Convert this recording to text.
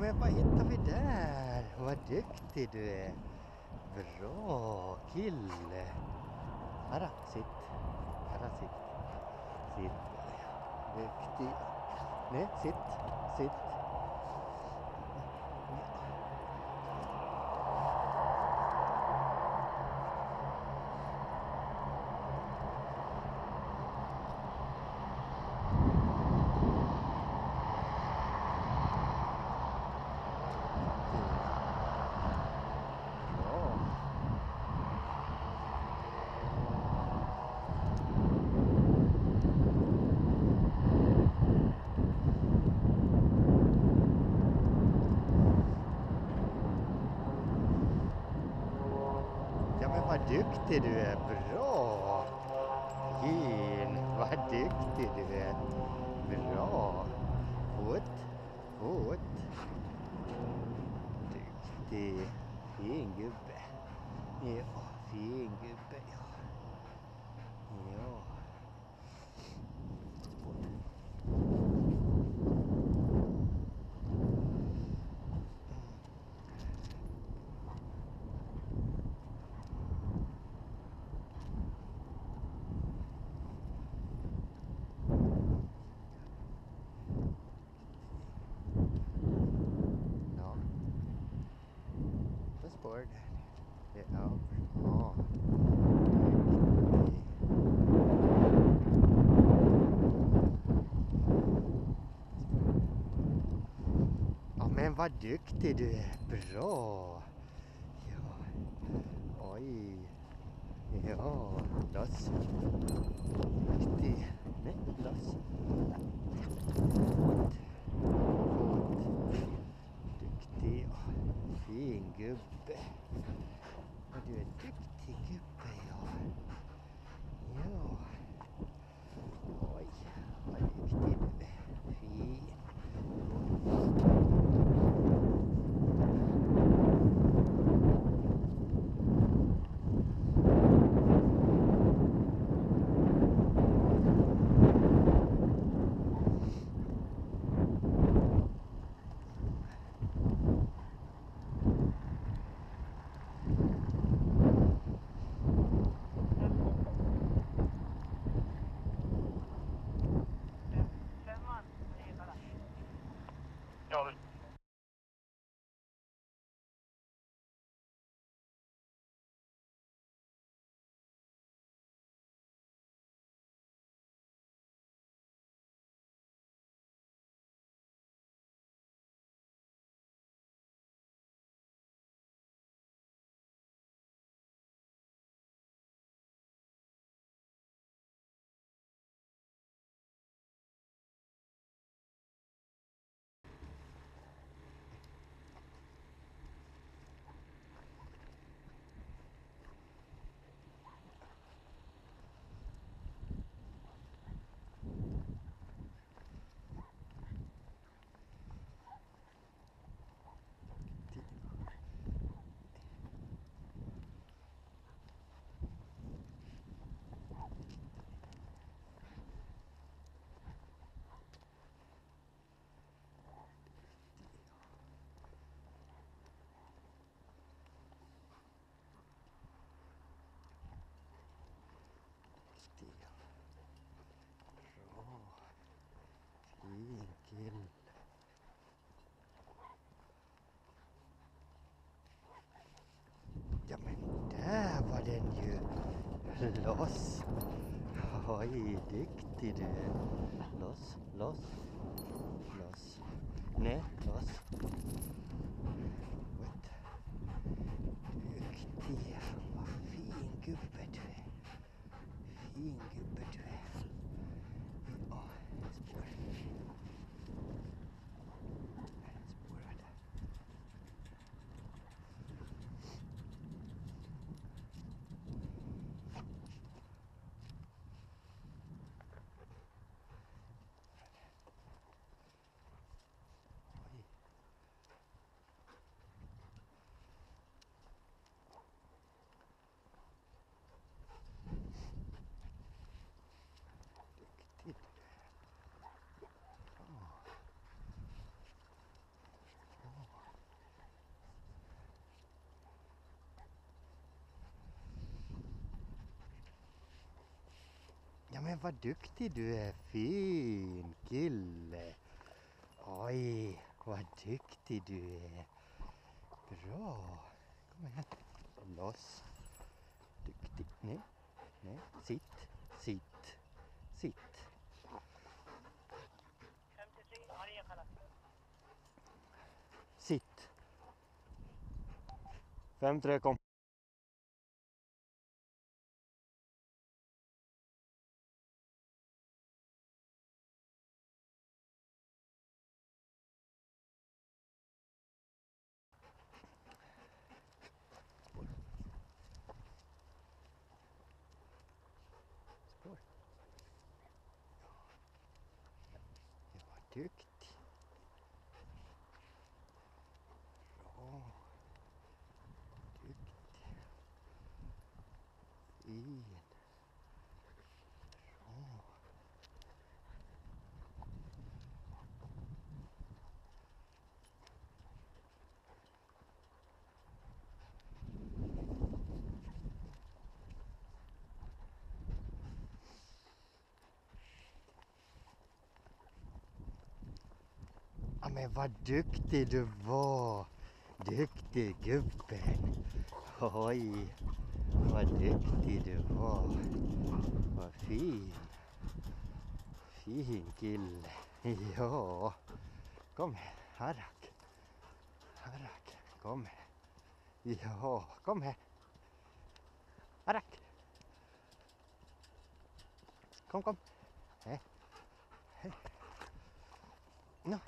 men vad hittar vi där? Vad duktig du är. Bra kille. Här sitt. Här sitt. Sitt. Duktig. Nej, sitt. Sitt. Bra. Ja men vad duktig du är. Bra! Fin! Vad duktig du är. Bra! Fot, fot. Duktig. Fin gubbe. Ja, fin gubbe. Ja. Ja. Ja. Ja. Ja men vad duktig du är. Bra. Ja. Oj. Ja. Loss. Duktig. Nej, loss. Fot. Fot. Duktig. Fin gubbe. Ja, du är Loss. Oj, duktig du är. Loss, loss, loss. Nej, loss. What? Duktig. Vad fin gubbe du är. Fin gubbe du är. Ja, spår. Spårad. Oj men vad duktig du är. Fin kille. Oj, vad duktig du är. Bra. Kom igen. Loss. Duktig. Nej, nej. Sitt, sitt, sitt. 53, Maria. Sitt. Fem, tre, kom. Tyckt duktig. Bra. Duktig. Fin. Bra. Ja, men vad duktig du var. Duktig gubben. Oj, vad duktig du var. Vad fin. Fin kille. Ja. Kom här, Harak. Harak, kom här. Ja, kom här. Harak. Kom, kom. Hej. Hej. No.